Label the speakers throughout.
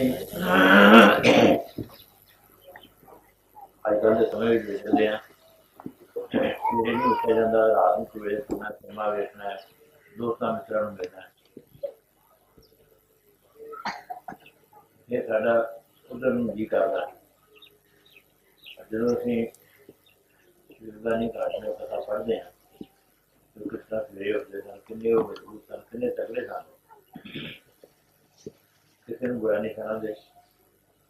Speaker 1: ਅਸੀਂ ਅੱਜ ਕੱਲ੍ਹ ਦੇ ਸਮੇਂ ਵਿੱਚ ਵੇਖਦੇ ਆ ਮੇਰੇ ਨਹੀਂ ਉੱਠਿਆ ਜਾਂਦਾ ਰਾਤ ਨੂੰ ਸਵੇਰੇ ਸੁਣਾ ਸਿਨੇਮਾ ਵੇਖਣਾ ਹੈ ਦੋਸਤਾਂ ਮਿੱਤਰਾਂ ਨੂੰ ਮਿਲਣਾ ਹੈ ਇਹ ਸਾਡਾ ਉਧਰ ਨੂੰ ਜੀ ਕਰਦਾ ਹੈ ਜਦੋਂ ਅਸੀਂ ਜਿੱਦਾਂ ਨਹੀਂ ਕਰਦੇ ਉਹ ਕਥਾ ਪੜ੍ਹਦੇ ਆ ਤੇ ਕਿਸ ਤਰ੍ਹਾਂ ਸਵੇਰੇ ਉੱਠਦੇ ਸਨ ਕਿੰਨੇ ਉਹ ਮਜ਼ਬੂਤ ਸਨ ਕਿੰਨੇ ਤਗੜੇ ਸਨ ਕਿਸੇ ਨੂੰ ਬੁਰਾ ਨਹੀਂ ਦੇ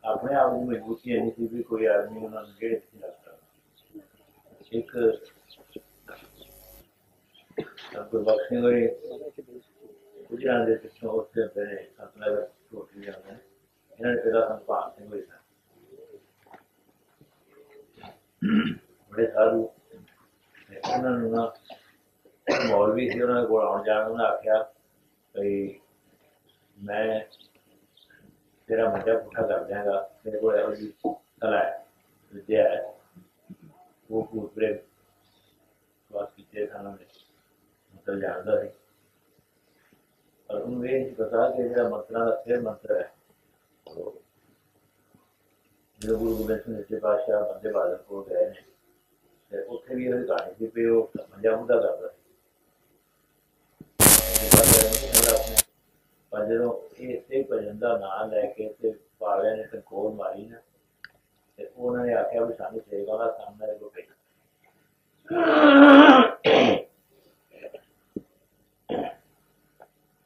Speaker 1: ਆਪਣੇ ਆਪ ਦੀ ਮਜ਼ਬੂਤੀ ਇੰਨੀ ਸੀ ਵੀ ਕੋਈ ਆਦਮੀ ਉਹਨਾਂ ਨੂੰ ਜਿਹੜੇ ਨਹੀਂ ਲੱਗਦਾ ਇੱਕ ਗੁਰਬਖਸ਼ ਸਿੰਘ ਹੋਏ ਗੁਜਰਾਂ ਦੇ ਪਿੱਛੋਂ ਉੱਥੇ ਪਏ ਸਤਲੁਜ ਛੋਟੀ ਜਾਂਦੇ ਇਹਨਾਂ ਦੇ ਪਿਤਾ ਸੰਪਾਲ ਸਿੰਘ ਹੋਏ ਸਨ। ਬੜੇ ਸਾਰੂ ਤੇ ਉਹਨਾਂ ਨੂੰ ਨਾ ਮੌਲਵੀ ਸੀ, ਉਹਨਾਂ ਕੋਲ ਆਉਣ ਜਾਣ ਉਹਨਾਂ ਆਖਿਆ, ਵੀ ਮੈਂ तेरा मज़हब उठा कर देगा मेरे को ऐसी सलाह विद्या है। वो भूत प्रेम बात की खाना में मतलब जानता है और उनमें बता के मेरा मंत्रा का फिर मंत्र है। जो गुरु गोबिंद सिंह जी पातशाह बंदे बादल को गए ने तो उत्थे भी कहानी की पे वो पंजाब का करता है ਪਰ ਜਦੋਂ ਇਹ ਇਸੇ ਭਜਨ ਦਾ ਨਾਂ ਲੈ ਕੇ ਤੇ ਪਾਲਿਆਂ ਨੇ ਕੰਕੋਰ ਮਾਰੀ ਨਾ, ਤੇ ਉਹਨਾਂ ਨੇ ਆਖਿਆ ਵੀ ਸਾਨੂੰ ਸੇਵਾ ਦਾ ਸਾਹਮਣੇ ਕੋ ਪਈ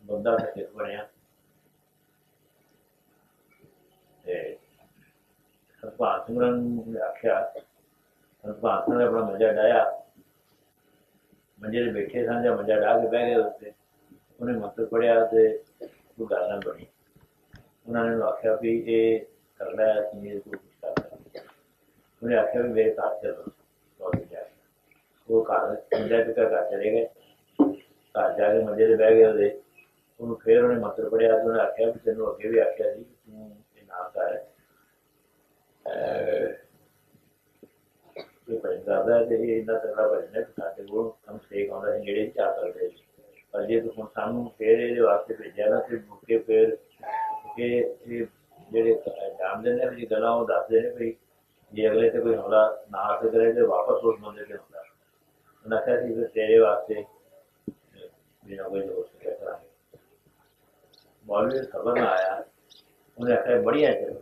Speaker 1: ਬੰਦਾ ਤੇ ਸਿੱਖ ਬਣਿਆ? ਤੇ ਸਰਪਾਲ ਸਿੰਘ ਨੂੰ ਆਖਿਆ ਸਰਪਾਲ ਸਿੰਘ ਨੇ ਆਪਣਾ ਮੱਝਾ ਡਾਇਆ ਮੰਜੇ ਤੇ ਬੈਠੇ ਸਨ ਜਾਂ ਮੰਜਾ ਡਾ ਕੇ ਬਹਿ ਗਏ ਉੱਤੇ। ਉਹਨੇ ਮੰਤਰ ਪੜਿਆ ਤੇ ਉਹ ਗੱਲ ਨਾ ਬਣੀ। ਉਹਨਾਂ ਨੇ ਉਹਨੂੰ ਆਖਿਆ ਵੀ ਇਹ ਕਰਨਾ ਹੈ ਕਿ ਇਹ ਕੋਈ ਕੁਛ ਉਹਨੇ ਆਖਿਆ ਵੀ ਮੇਰੇ ਘਰ ਚਲੋ ਦੌੜ ਜਾ। ਉਹ ਘਰ ਮੰਜਾ ਤੇ ਘਰ ਚਲੇ ਗਏ। ਘਰ ਜਾ ਕੇ ਮੰਜੇ ਤੇ ਬਹਿ ਗਏ ਉਹਦੇ। ਉਹਨੂੰ ਫੇਰ ਉਹਨੇ ਮੰਤਰ ਪੜਿਆ ਤੇ ਉਹਨੇ ਆਖਿਆ ਵੀ ਤੈਨੂੰ ਅੱਗੇ ਵੀ ਆਖਿਆ ਸੀ ਕਿ ਤੂੰ ਇਹ ਨਾ ਕਰ। ਇਹ ਭਜਨ ਕਰਦਾ ਹੈ ਤੇ ਇਹ ਇੰਨਾ ਤਗੜਾ ਭਜਨ ਹੈ ਸਾਡੇ ਕੋਲ ਕਮ ਸੇਕ ਆਉਂਦਾ ਹੈ ਜਿਹੜੇ ਚਾਹ ਸਕਦੇ ਸੀ ਜੇ ਤੂੰ ਹੁਣ ਸਾਨੂੰ ਫੇਰ ਇਹਦੇ ਵਾਸਤੇ ਭੇਜਿਆ ਨਾ ਤੇ ਮੁੱਕੇ ਫੇਰ ਕਿ ਇਹ ਜਿਹੜੇ ਜਾਣਦੇ ਨੇ ਵੀ ਗੱਲਾਂ ਉਹ ਦੱਸਦੇ ਨੇ ਵੀ ਜੇ ਅਗਲੇ ਤੇ ਕੋਈ ਹਮਲਾ ਨਾ ਆ ਕਰੇ ਤੇ ਵਾਪਸ ਉਸ ਬੰਦੇ ਤੇ ਹੁੰਦਾ ਉਹਨਾਂ ਕਿਹਾ ਸੀ ਵੀ ਤੇਰੇ ਵਾਸਤੇ ਬਿਨਾਂ ਕੋਈ ਦੋਸਤ ਕਹਿ ਕਰਾਂਗੇ ਮੌਲਵੀ ਨੂੰ ਖਬਰ ਨਾ ਆਇਆ ਉਹਨੇ ਆਖਿਆ ਬੜੀਆ ਚਲੋ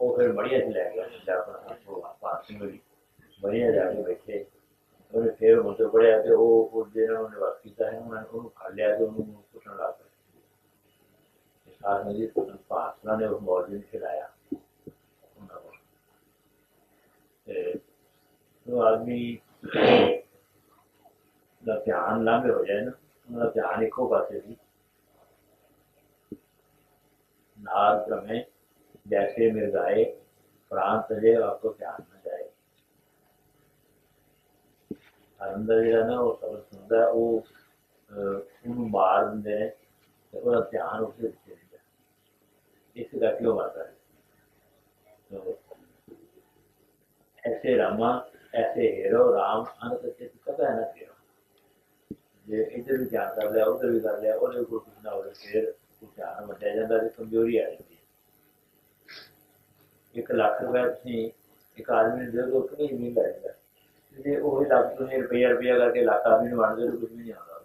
Speaker 1: ਉਹ ਫਿਰ ਬੜੀਆ ਚ ਲੈ ਗਿਆ ਜਾ ਆਪਣਾ ਉਹ ਪਾਸ ਮੇਰੀ ਬੜੀਆ ਜਾ ਕੇ ਬੈਠੇ ਉਹਨੇ ਫਿਰ ਮੰਤਰ ਪੜਿਆ ਤੇ ਉਹ ਉਹ ਜਿਹੜਾ ਉਹਨੇ ਵਾਸ ਕੀਤਾ ਹੈ ਉਹਨਾਂ ਨੇ ਉਹਨੂੰ ਖਾ ਲਿਆ ਤੇ ਉਹਨੂੰ ਪੁੱਛਣ ਲੱਗ ਪਿਆ ਤੇ ਸਾਰ ਨੇ ਜੀ ਪਾਸਨਾ ਨੇ ਉਹ ਮੌਲਵੀ ਨੂੰ ਖਿਲਾਇਆ ਉਹਨਾਂ ਕੋਲ ਤੇ ਉਹ ਆਦਮੀ ਦਾ ਧਿਆਨ ਲੰਘ ਹੋ ਜਾਏ ਨਾ ਉਹਨਾਂ ਦਾ ਧਿਆਨ ਇੱਕੋ ਪਾਸੇ ਸੀ नाद में जैसे मिर्गाए प्राण तजे आपको ध्यान न जाए ਅੰਦਰ ਜਿਹੜਾ ਨਾ ਉਹ ਸਬਦ ਸੁਣਦਾ ਹੈ, ਉਹ ਅਹ, ਉਹਨੂੰ ਮਾਰ ਦਿੰਦੇ ਨੇ ਤੇ ਉਹਦਾ ਧਿਆਨ ਉਸੇ ਵਿੱਚ ਰਹਿੰਦਾ ਇਸ ਕਰਕੇ ਉਹ ਮਾਰਦਾ ਹੈ ਤੋ ऐसे रामा ऐसे हेरो राम अंत से कदा ना फिरो ਜੇ ਇੱਧਰ ਵੀ ਧਿਆਨ ਕਰ ਲਿਆ ਉਧਰ ਵੀ ਕਰ ਲਿਆ ਉਹਦੇ ਕੋਲ ਕੁਝ ਨਾ ਹੋਵੇ ਫਿਰ ਉਹ ਧਿਆਨ ਵੱਡਿਆ ਜਾਂਦਾ ਤੇ ਕਮਜ਼ੋਰੀ ਆ ਜਾਂਦੀ ਹੈ ਇੱਕ ਲੱਖ ਰੁਪਏ ਤੁਸੀਂ ਇੱਕ ਆਦਮੀ ਨੂੰ ਦੇ ਦੋ ਕਿ ਨਹੀਂ ਮਿਲ ਜਾਂਦਾ ਜੇ ਉਹ ਲੱਖ ਤੁਸੀਂ ਰੁਪਈਆ ਰੁਪਈਆ ਕਰਕੇ ਲੱਖ ਆਦਮੀ ਨੂੰ ਵੰਡ ਦਿਓ ਕੁਝ ਵੀ ਨਹੀਂ ਆਉਂਦਾ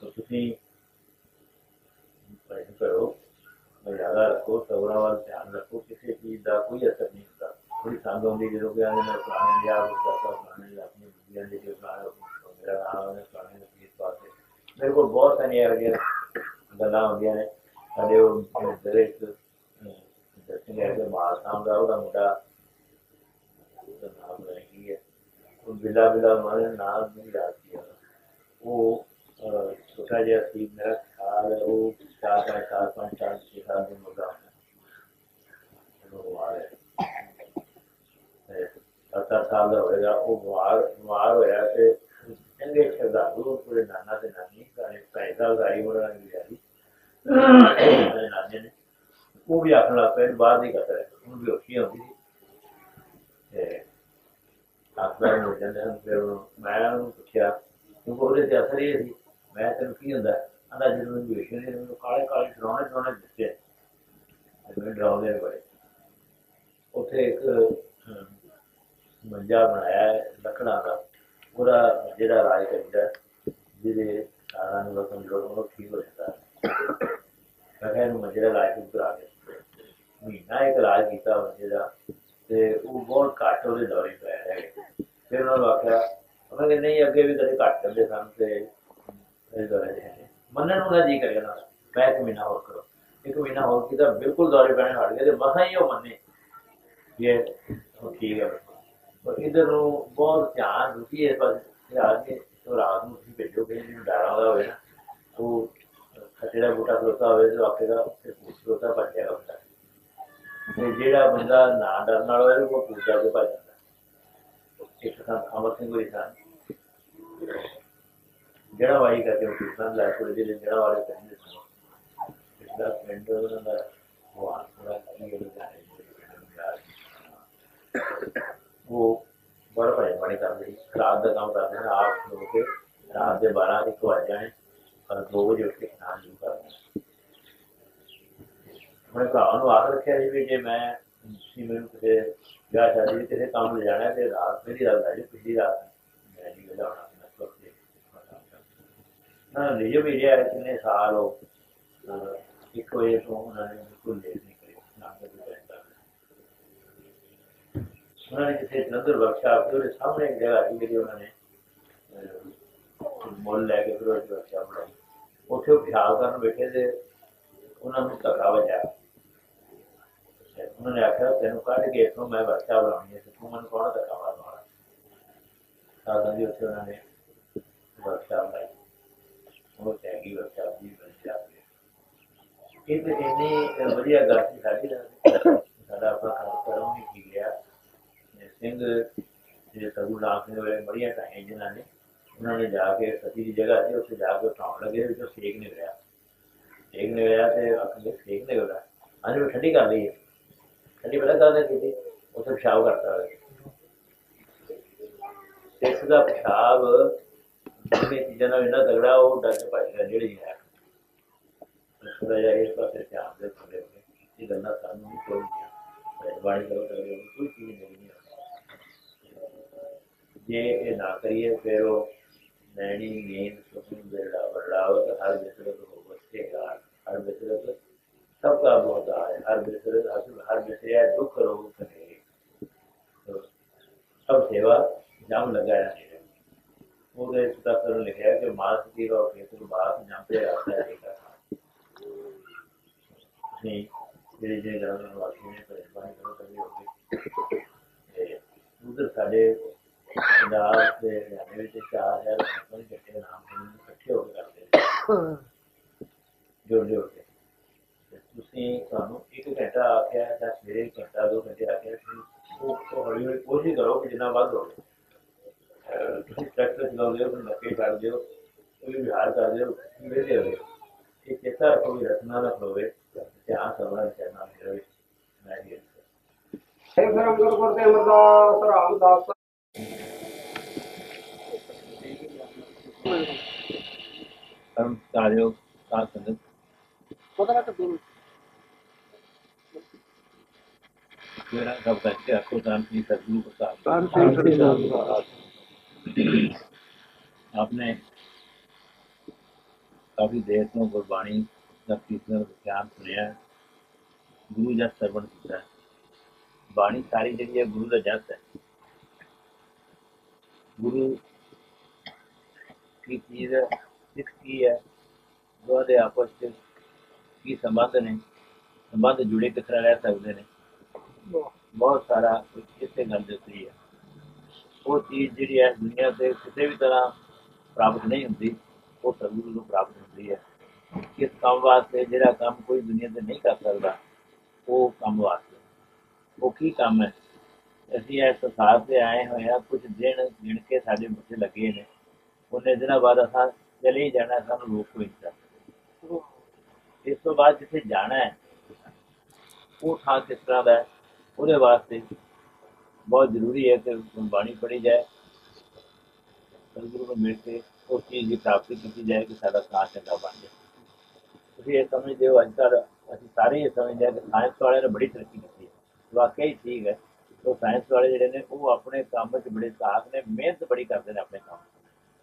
Speaker 1: ਤਾਂ ਤੁਸੀਂ ਪ੍ਰਯਤਨ ਕਰੋ ਮਰਿਆਦਾ ਰੱਖੋ ਸਬਰਾਂ ਵੱਲ ਧਿਆਨ ਰੱਖੋ ਕਿਸੇ ਚੀਜ਼ ਦਾ ਕੋਈ ਅਸਰ ਨਹੀਂ ਹੁੰਦਾ ਥੋੜੀ ਸੰਗ ਆਉਂਦੀ ਜਦੋਂ ਕਿ ਆਨੇ ਮੈਂ ਪੁਰਾਣੇ ਲਿਆ ਉਸ ਦਾ ਪੁਰਾਣੇ ਲਿਆ ਆਪਣੀ ਬੀਬੀਆਂ ਦੇ ਕੇ ਪੁਰਾਣੇ ਮੇਰਾ ਨਾਮ ਉਹਨੇ ਪੁਰਾਣੇ ਦੇ ਪੀਸ ਪਾਸੇ ਮੇਰੇ ਕੋਲ ਬਹੁਤ ਸਾਰੀਆਂ ਇਹੋ ਜਿਹੀਆਂ ਗੱਲਾਂ ਹੁੰਦੀਆਂ ਨੇ ਸਾਡੇ ਉਹ ਜਿਹੜੇ ਇੱਕ ਦਰਸ਼ਨ ਹੈ ਕਿ ਮਾਲ ਸਾਹਿਬ ਦਾ ਉਹਦਾ ਮੁੰਡਾ ठाकुर नाम है बिला बिला नाम नहीं आती वो छोटा मेरा ख्याल है, वो चार पाँच चार पाँच, चार छः साल में मज़ा है। साल का होगा वो होया तो चंगे श्रद्धालु पूरे नाना से नानी साढ़े ढाई साल नाने ने, वो भी आखन लग पे बाद की कसर हूँ। ਦੀ ਕਸਰ ਜਾਂਦੇ ਹਨ ਫਿਰ ਮੈਂ ਉਹਨੂੰ ਪੁੱਛਿਆ ਕਿਉਂਕਿ ਉਹਦੇ ਤੇ ਅਸਰ ਇਹ ਸੀ ਮੈਂ ਤੈਨੂੰ ਕੀ ਹੁੰਦਾ ਆਂਦਾ ਜਦੋਂ ਮੈਨੂੰ ਵੇਖੇ ਨੇ ਮੈਨੂੰ ਕਾਲੇ ਕਾਲੇ ਡਰਾਉਣੇ ਡਰਾਉਣੇ ਦਿੱਤੇ ਤੇ ਡਰਾਉਂਦੇ ਨੇ ਉੱਥੇ ਇੱਕ ਮੰਜਾ ਬਣਾਇਆ ਲੱਕੜਾਂ ਦਾ ਉਹਦਾ ਜਿਹੜਾ ਰਾਜ ਕਰੀਦਾ ਜਿਹਦੇ ਸਾਰਾ ਨੂੰ ਲੋਕਾਂ ਨੂੰ ਉਹ ਠੀਕ ਹੋ ਜਾਂਦਾ ਹੈ ਕਹਿੰਦੇ ਨੂੰ ਮੰਜੇ ਦਾ ਇਲਾਜ ਕਰਾ ਦੇ ਮਹੀਨਾ ਇੱਕ ਰਾਜ ਕੀਤਾ ਮੰਜੇ ਦਾ ਤੇ ਉਹ ਬਹੁਤ ਘੱਟ ਉਹਦੇ ਦੌਰੇ ਪੈ ਹੈਗੇ ਫਿਰ ਉਹਨਾਂ ਨੂੰ ਆਖਿਆ, ਉਹਨਾਂ ਕਹਿੰਦੇ ਨਹੀਂ, ਅੱਗੇ ਵੀ ਕਦੇ ਘੱਟ ਜਾਂਦੇ ਸਨ ਤੇ ਇਹ ਦੌਰੇ ਦੇ ਨੇ। ਮੰਨਣ ਨੂੰ ਨਾ ਜੀ ਕਰਿਆ ਨਾ, ਮੈਂ ਇੱਕ ਮਹੀਨਾ ਹੋਰ ਕਰੋ। ਇੱਕ ਮਹੀਨਾ ਹੋਰ ਕੀਤਾ, ਬਿਲਕੁਲ ਦੌਰੇ ਪੈਣੇ ਹਟ ਗਏ ਤੇ ਮਸਾਂ ਹੀ ਉਹ ਮੰਨੇ ਵੀ ਇਹ ਉਹ ਠੀਕ ਹੈ। ਪਰ ਇਧਰ ਨੂੰ ਬਹੁਤ ਧਿਆਨ ਰੁਕੀ ਇਸ ਪਾਸੇ। ਆ ਕੇ ਰਾਤ ਨੂੰ ਤੁਸੀਂ ਭੇਜੋਗੇ ਕਿ ਜਿਹਨੂੰ ਡਰਾ ਹੋਇਆ। ਹੋਵੇ ਨਾ ਉਹ ਖੱਟੇ ਦਾ ਬੂਟਾ ਖਲੋਤਾ ਹੋਵੇ ਤੇ ਆਖੇਗਾ ਤੇ ਪੁੱਛ ਖਲੋਤਾ ਭੱਜ ਜਾਏਗਾ ਤੇ ਜਿਹੜਾ ਬੰਦਾ ਨਾ ਡਰਨ ਵਾਲਾ ਹੋਵੇ ਉਹ ਪੂਜਾ ਕੇ ਭੱਜ ਜਾਂਦਾ ਇੱਕ ਤਾਂ ਅਮਰ ਸਿੰਘ ਹੋਈ ਸਨ ਜਿਹੜਾ ਵਾਈ ਕਰਕੇ ਉਹ ਕਿਸਾਨ ਲੈ ਕੋਲ ਜਿਹੜੇ ਜਿਹੜਾ ਵਾਲੇ ਕਹਿੰਦੇ ਸਨ ਪਿਛਲਾ ਪਿੰਡ ਉਹਨਾਂ ਦਾ ਉਹ ਆਸਰਾ ਕੀ ਗੱਲ ਹੈ ਉਹ ਬੜਾ ਭਾਈ ਬਣੇ ਕਰਦੇ ਸੀ ਰਾਤ ਦਾ ਕੰਮ ਕਰਦੇ ਨੇ ਆਪ ਲੋਕ ਕੇ ਰਾਤ ਦੇ 12 ਇੱਕ ਵਜ ਜਾਣੇ ਪਰ 2 ਵਜੇ ਉੱਠ ਕੇ ਖਾਣਾ ਸ਼ੁਰੂ ਕਰਦੇ ਮੈਂ ਭਰਾ ਨੂੰ ਆਖ ਰੱਖਿਆ ਸੀ ਵੀ ਜੇ ਮੈਂ ਸੀ ਮੈਨੂੰ ਕਿਤੇ ਵਿਆਹ ਸ਼ਾਦੀ ਵਿੱਚ ਕਿਸੇ ਕੰਮ ਲੈ ਜਾਣਾ ਤੇ ਰਾਤ ਪਹਿਲੀ ਰਾਤ ਆ ਜੀ ਪਿਛਲੀ ਰਾਤ ਮੈਂ ਨਹੀਂ ਵੇਲਾ ਹੋਣਾ ਮੈਂ ਸੁੱਤ ਕੇ ਨਾ ਲਈ ਵੀ ਰਿਹਾ ਕਿੰਨੇ ਸਾਲ ਹੋ ਅਹ ਇੱਕ ਵਜੇ ਤੋਂ ਉਹਨਾਂ ਨੇ ਬਿਲਕੁਲ ਲੇਟ ਨਹੀਂ ਕਰੀ ਨਾ ਕਦੇ ਬੈਠਾ ਉਹਨਾਂ ਨੇ ਜਿੱਥੇ ਜਲੰਧਰ ਵਰਕਸ਼ਾਪ ਦੇ ਉਹਦੇ ਸਾਹਮਣੇ ਇੱਕ ਜਗ੍ਹਾ ਸੀ ਜਿਹੜੀ ਉਹਨਾਂ ਨੇ ਅਹ, ਮੁੱਲ ਲੈ ਕੇ ਫਿਰ ਉਹ ਵਰਕਸ਼ਾਪ ਬਣਾਈ ਉੱਥੇ ਉਹ ਪਿਸ਼ਾਬ ਕਰਨ ਬੈਠੇ ਤੇ ਉਹਨਾਂ ਨੂੰ ਧੱਕਾ ਵੱਜਾ ਤੇ ਉਹਨਾਂ ਨੇ ਆਖਿਆ, ਤੈਨੂੰ ਕੱਢ ਕੇ ਇੱਥੋਂ ਮੈਂ ਵਰਕਸ਼ਾਪ ਲਾਉਣੀ ਹੈ, ਤੂੰ ਮੈਨੂੰ ਕੌਣ ਧੱਕਾ ਕਮਾ ਵਾਲਾ ਸਾਧਨ ਦੀ ਉੱਥੇ ਉਹਨਾਂ ਨੇ ਵਰਕਸ਼ਾਪ ਲਾਈ। ਉਹ ਤੈਗੀ ਵਰਕਸ਼ਾਪ ਦੀ ਵਰਕਸ਼ਾਪ ਇਹ ਤੇ ਇੰਨੀ ਵਧੀਆ ਗੱਲ ਸੀ ਸਾਡੀ ਸਾਡਾ ਆਪਣਾ ਕੰਮ ਕਰੋ ਨਹੀਂ ਕੀ ਗਿਆ। ਸਿੰਘ ਜਿਹੜੇ ਸਰਗੁਣ ਰਾਮ ਸਿੰਘ ਵੇਲੇ ਬੜੀਆਂ ਟਾਈਆਂ ਜਿਨ੍ਹਾਂ ਨੇ, ਉਹਨਾਂ ਨੇ ਜਾ ਕੇ ਸਤੀ ਦੀ ਜਗ੍ਹਾ ਸੀ, ਉੱਥੇ ਜਾ ਕੇ ਉਠਾਉਣ ਲੱਗੇ ਵਿੱਚੋਂ ਸੇਕ ਨਹੀਂ ਰਿਹਾ ਸੇਕ ਨਹੀਂ ਰਿਹਾ ਤੇ ਆਖਦੇ ਸੇਕ ਨਹੀਂ ਅੱਜ ਉਹ ਠੰਡੀ ਕਰ ਲਈ ਹੈ। ਠੰਡੀ ਪਤਾ ਕਰਦੇ ਕੀਤੀ ਉੱਥੇ ਪਿਸ਼ਾਬ ਕਰਤਾ ਹੋਇਆ ਦਾ ਪਿਸ਼ਾਬ ਜਿਹੜੇ ਚੀਜ਼ਾਂ ਨਾਲ ਇੰਨਾ ਤਗੜਾ, ਉਹ ਡਰ ਕੇ ਜਿਹੜੀ ਹੈ ਥੋੜਾ ਜਿਹਾ ਇਸ ਪਾਸੇ ਧਿਆਨ ਦੇ ਥੋੜੇ ਇਹ ਗੱਲਾਂ ਸਾਨੂੰ ਨਹੀਂ ਕੋਈ ਬਾਣੀ ਕਰੋ ਤਾਂ ਕੋਈ ਚੀਜ਼ ਨਹੀਂ ਜੇ ਇਹ ਨਾ ਕਰੀਏ, ਫਿਰ ਉਹ ਨੈਣੀ, ਨੀਂਦ ਸੁਪਨ ਬੇੜਾ ਬੜਾਓ ਹਰ ਬਿਸਰਤ ਹੋ ਬਚੇਗਾ ਹਰ ਬਿਸਰਤ ਕੋ ਸਭ का बहुत है हर विसरे हर विसरे दुख रोग करे तो सब सेवा जम लगा है ਉਹਦੇ ਸਤਾਸਰ ਲਿਖਿਆ ਕਿ ਮਾਸ ਕੀ ਰੋ ਕੇ ਤੁਰ ਬਾਤ ਜੰਪੇ ਆਤਾ ਹੈ ਕਾ ਨਹੀਂ ਜਿਹੜੇ ਜਿਹੜੇ ਗ੍ਰੰਥ ਨੂੰ ਵਾਕੀ ਨੇ ਪਰੇਸ਼ਾਨ ਕਰੋ ਕਰੀ ਹੋਗੀ ਤੇ ਉਧਰ ਸਾਡੇ ਪੰਜਾਬ ਦੇ ਹਰਿਆਣੇ ਵਿੱਚ ਚਾਰ ਹਜ਼ਾਰ ਲੋਕਾਂ ਦੇ ਇਕੱਠੇ ਨਾਮ ਨੂੰ ਇਕੱਠੇ ਹੋ ਕੇ ਕਰਦੇ ਨੇ ਇੱਕ ਘੰਟਾ ਆਖਿਆ ਜਾਂ ਸਵੇਰੇ ਇੱਕ ਘੰਟਾ ਦੋ ਘੰਟੇ ਆਖਿਆ ਤੁਸੀਂ ਉਹ ਉਹ ਹੌਲੀ ਹੌਲੀ ਕੋਸ਼ਿਸ਼ ਕਰੋ ਕਿ ਜਿੰਨਾ ਵੱਧ ਹੋਵੇ ਅਹ ਤੁਸੀਂ ਟਰੈਕਟਰ ਚਲਾਉਂਦੇ ਹੋ ਤੁਸੀਂ ਨੱਕੇ ਛੱਡਦੇ ਹੋ ਕੋਈ ਵਿਹਾਰ ਕਰਦੇ ਹੋ ਵਿਹਲੇ ਹੋਵੇ ਇਹ ਚੇਤਾ ਰੱਖੋ ਵੀ ਰਚਨਾ ਨਾ ਹੋਵੇ ਧਿਆਨ ਸਭਨਾ ਕਰਨਾ ਹੋਵੇ ਮੈਂ ਜੀ
Speaker 2: ਸਿੰਘ ਅੰਗਰ ਗੁਰ ਦੇ ਅਮਰਦਾਸ ਰਾਮਦਾਸ
Speaker 1: ਕਰਮ ਕਾਰਿਓ ਸਾਧ ਸੰਗਤ
Speaker 2: ਪਤਾ ਲੱਗ ਦੂਰ
Speaker 1: मेरा सब बच्चे आपको दान की सदगुरु को साथ
Speaker 2: ਕਾਨ ਸਿੰਘ ਸ੍ਰੀ
Speaker 1: आपने काफी देर ਤੋਂ ਗੁਰਬਾਣੀ ਦਾ ਕੀਰਤਨ ਗਿਆਨ ਸੁਣਿਆ ਗੁਰੂ ਦਾ ਸਰਵਣ ਕੀਤਾ ਬਾਣੀ ਸਾਰੀ ਜਿਹੜੀ ਹੈ ਗੁਰੂ ਦਾ ਜਸ ਹੈ ਗੁਰੂ ਕੀ ਚੀਜ਼ ਹੈ ਸਿੱਖ ਕੀ ਹੈ ਦੋਹਾਂ ਦੇ ਆਪਸ ਵਿੱਚ ਕੀ ਸੰਬੰਧ ਨੇ ਸੰਬੰਧ ਜੁੜੇ ਕਿਸ ਤਰ੍ਹਾਂ ਰਹਿ ਸਕਦੇ ਨੇ ਬਹੁਤ ਸਾਰਾ ਇਸੇ ਗੱਲ ਦੇ ਹੈ। ਉਹ ਚੀਜ਼ ਜਿਹੜੀ ਹੈ ਦੁਨੀਆ ਤੇ ਕਿਸੇ ਵੀ ਤਰ੍ਹਾਂ ਪ੍ਰਾਪਤ ਨਹੀਂ ਹੁੰਦੀ, ਉਹ ਸਤਿਗੁਰੂ ਨੂੰ ਪ੍ਰਾਪਤ ਹੁੰਦੀ ਹੈ। ਇਸ ਕੰਮ ਵਾਸਤੇ ਜਿਹੜਾ ਕੰਮ ਕੋਈ ਦੁਨੀਆ ਤੇ ਨਹੀਂ ਕਰ ਸਕਦਾ, ਉਹ ਕੰਮ ਵਾਸਤੇ। ਉਹ ਕੀ ਕੰਮ ਹੈ? ਅਸੀਂ ਇਸ ਸੰਸਾਰ ਤੇ ਆਏ ਹੋਏ ਆ ਕੁਝ ਦਿਨ ਗਿਣ ਕੇ ਸਾਡੇ ਬੱਚੇ ਲੱਗੇ ਨੇ। ਉਹਨੇ ਦਿਨਾਂ ਬਾਅਦ ਅਸਾਂ ਚਲੇ ਹੀ ਜਾਣਾ, ਸਾਨੂੰ ਰੋਕ ਕੋਈ ਨਹੀਂ ਸਕਦਾ। ਇਸ ਤੋਂ ਬਾਅਦ ਜਿੱਥੇ ਜਾਣਾ ਹੈ, ਉਹ ਥਾਂ ਕਿਸ ਤਰ੍ਹਾਂ ਦਾ ਹੈ? ਉਹਦੇ ਵਾਸਤੇ ਬਹੁਤ ਜ਼ਰੂਰੀ ਹੈ ਕਿ ਬਾਣੀ ਪੜ੍ਹੀ ਜਾਏ, ਸਤਿਗੁਰੂ ਨੂੰ ਮਿਲ ਕੇ ਉਸ ਚੀਜ਼ ਦੀ ਪ੍ਰਾਪਤੀ ਕੀਤੀ ਜਾਏ ਕਿ ਸਾਡਾ ਸਾਹ ਚੰਗਾ ਬਣ ਜਾਏ। ਤੁਸੀਂ ਇਹ ਸਮਝਦੇ ਹੋ ਅੱਜ ਕੱਲ੍ਹ ਅਸੀਂ ਸਾਰੇ ਇਹ ਸਮਝਦੇ ਹਾਂ ਕਿ ਸਾਇੰਸ ਵਾਲਿਆਂ ਨੇ ਬੜੀ ਤਰੱਕੀ ਕੀਤੀ ਹੈ। ਵਾਕਈ ਠੀਕ ਹੈ, ਉਹ ਸਾਇੰਸ ਵਾਲੇ ਜਿਹੜੇ ਨੇ, ਉਹ ਆਪਣੇ ਕੰਮ 'ਚ ਬੜੇ ਸਾਖ ਨੇ, ਮਿਹਨਤ ਬੜੀ ਕਰਦੇ ਨੇ ਆਪਣੇ ਕੰਮ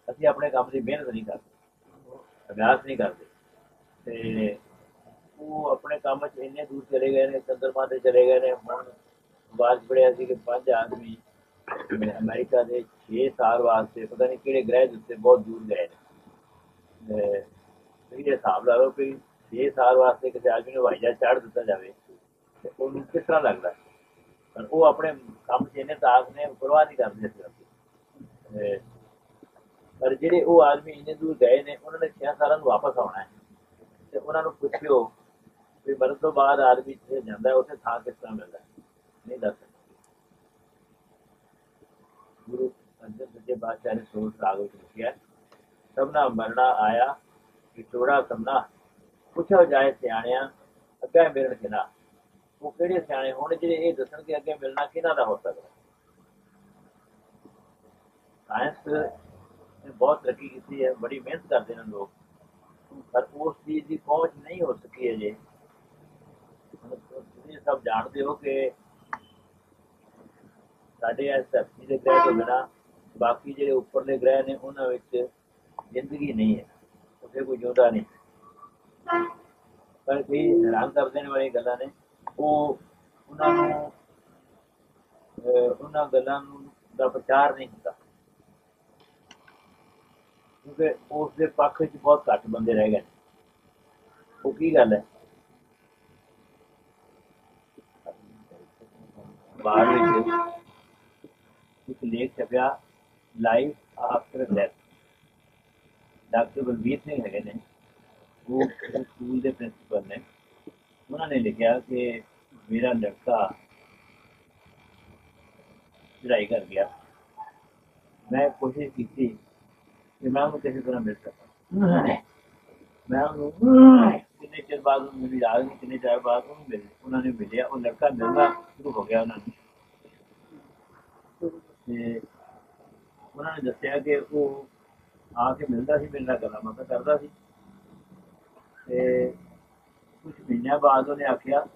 Speaker 1: ਅਸੀਂ ਆਪਣੇ ਕੰਮ ਦੀ ਮਿਹਨਤ ਨਹੀਂ ਕਰਦੇ, ਅਭਿਆਸ ਨਹੀਂ ਕਰਦੇ। ਤੇ ਉਹ ਆਪਣੇ ਕੰਮ 'ਚ ਇੰਨੇ ਦੂਰ ਚਲੇ ਗਏ ਨੇ, ਚੰਦਰਮਾ ਤੇ ਚਲੇ ਗਏ ਨੇ, ਹੁਣ ਬਾਅਦ 'ਚ ਪੜਿਆ ਸੀ ਕਿ ਪੰਜ ਆਦਮੀ ਅਮਰੀਕਾ ਦੇ 6 ਸਾਲ ਵਾਸਤੇ ਪਤਾ ਨਹੀਂ ਕਿਹੜੇ ਗ੍ਰਹਿ ਦੇ ਉੱਤੇ ਬਹੁਤ ਦੂਰ ਗਏ ਨੇ ਤੇ ਤੁਸੀਂ ਇਹ ਹਿਸਾਬ ਲਾ ਲਓ ਕਿ 6 ਸਾਲ ਵਾਸਤੇ ਕਿਸੇ ਆਦਮੀ ਨੂੰ ਹਵਾਈ ਜਹਾਜ਼ ਚਾੜ ਦਿੱਤਾ ਜਾਵੇ ਤੇ ਉਹਨੂੰ ਕਿਸ ਤਰ੍ਹਾਂ ਲੱਗਦਾ ਹੈ? ਪਰ ਉਹ ਆਪਣੇ ਕੰਮ 'ਚ ਇੰਨੇ ਤਾਕ ਨੇ ਪਰਵਾਹ ਨਹੀਂ ਕਰਦੇ ਇਸ ਗੱਲ ਦੀ ਪਰ ਜਿਹੜੇ ਉਹ ਆਦਮੀ ਇੰਨੇ ਦੂਰ ਗਏ ਨੇ ਉਹਨਾਂ ਨੇ 6 ਸਾਲਾਂ ਨੂੰ ਵਾਪਸ ਆਉਣਾ ਹੈ ਤੇ ਉਹਨਾਂ ਨੂੰ ਪੁੱਛਿਓ ਵੀ ਮਰਨ ਤੋਂ ਬਾਅਦ ਆਦਮੀ ਜਿੱਥੇ ਜਾਂਦਾ ਹੈ ਉੱਥੇ ਥਾਂ ਕਿਸ ਤਰ੍ਹਾਂ ਮਿਲਦਾ ਹੈ? ਨਹੀਂ ਦੱਸ ਸਕਦੇ ਗੁਰੂ ਅੰਦਰ ਸੱਚੇ ਬਾਦਸ਼ਾਹ ਨੇ ਸੋਚ ਰਾਗ ਵਿੱਚ ਲਿਖਿਆ ਹੈ, ਸਭਨਾ ਮਰਣਾ ਆਇਆ ਵਿਛੋੜਾ ਸਭਨਾ ਪੁੱਛੋ ਜਾਏ ਸਿਆਣਿਆਂ ਅੱਗੇ ਮਿਲਣ ਕਿਨਾ ਉਹ ਕਿਹੜੇ ਸਿਆਣੇ ਹੋਣ ਜਿਹੜੇ ਇਹ ਦੱਸਣ ਕਿ ਅੱਗੇ ਮਿਲਣਾ ਕਿਹਨਾਂ ਦਾ ਹੋ ਸਕਦਾ ਸਾਇੰਸ ਨੇ ਬਹੁਤ ਤਰੱਕੀ ਕੀਤੀ ਹੈ ਬੜੀ ਮਿਹਨਤ ਕਰਦੇ ਨੇ ਲੋਕ ਪਰ ਉਸ ਚੀਜ਼ ਦੀ ਪਹੁੰਚ ਨਹੀਂ ਹੋ ਸਕੀ ਅਜੇ ਹੁਣ ਤੁਸੀਂ ਸਭ ਜਾਣਦੇ ਹੋ ਕਿ ਸਾਡੇ ਇਸ ਧਰਤੀ ਦੇ ਗ੍ਰਹਿ ਤੋਂ ਬਿਨਾਂ ਬਾਕੀ ਜਿਹੜੇ ਉੱਪਰਲੇ ਗ੍ਰਹਿ ਨੇ ਉਹਨਾਂ ਵਿੱਚ ਜ਼ਿੰਦਗੀ ਨਹੀਂ ਹੈ, ਉੱਥੇ ਕੋਈ ਜਿਉਂਦਾ ਨਹੀਂ। ਪਰ ਕਈ ਹੈਰਾਨ ਕਰ ਦੇਣ ਵਾਲੀ ਗੱਲਾਂ ਨੇ, ਉਹ ਉਹਨਾਂ ਨੂੰ ਉਹਨਾਂ ਗੱਲਾਂ ਨੂੰ ਦਾ ਪ੍ਰਚਾਰ ਨਹੀਂ ਹੁੰਦਾ। ਕਿਉਂਕਿ ਉਸ ਦੇ ਪੱਖ ਵਿੱਚ ਬਹੁਤ ਘੱਟ ਬੰਦੇ ਰਹਿ ਗਏ ਨੇ। ਉਹ ਕੀ ਗੱਲ ਹੈ? ਬਾਅਦ ਵਿੱਚ ਇੱਕ ਲੇਖ ਛਪਿਆ life after death doctor Balbir Singh ਹੈਗੇ ਨੇ ਉਹ ਸਕੂਲ ਦੇ ਪ੍ਰਿੰਸੀਪਲ ਨੇ ਉਹਨਾਂ ਨੇ ਲਿਖਿਆ ਕਿ ਮੇਰਾ ਲੜਕਾ ਚੜਾਈ ਕਰ ਗਿਆ ਮੈਂ ਕੋਸ਼ਿਸ਼ ਕੀਤੀ ਕਿ ਮੈਂ ਉਹਨੂੰ ਕਿਸੇ ਤਰ੍ਹਾਂ ਮਿਲ ਸਕਾਂ ਮੈਂ ਉਹਨੂੰ ਕਿੰਨੇ ਚਿਰ ਬਾਅਦ ਉਹਨੂੰ ਮਿਲੀ ਯਾਦ ਨਹੀਂ ਕਿੰਨੇ ਚਿਰ ਬਾਅਦ ਉਹਨੂੰ ਮਿਲ ਉਹਨਾਂ ਨੇ ਮਿਲਿਆ ਉਹ ਲੜਕਾ ਮਿਲਣਾ ਸ਼ੁਰੂ ਹੋ ਗਿਆ ਉਹਨਾਂ ਨੂੰ ਤੇ ਉਹਨਾਂ ਨੇ ਦੱਸਿਆ ਕਿ ਉਹ ਆ ਕੇ ਮਿਲਦਾ ਸੀ ਮੇਰੇ ਨਾਲ ਗੱਲਾਂ ਬਾਤਾਂ ਕਰਦਾ ਸੀ ਤੇ ਕੁਝ ਮਹੀਨਿਆਂ ਬਾਅਦ ਉਹਨੇ ਆਖਿਆ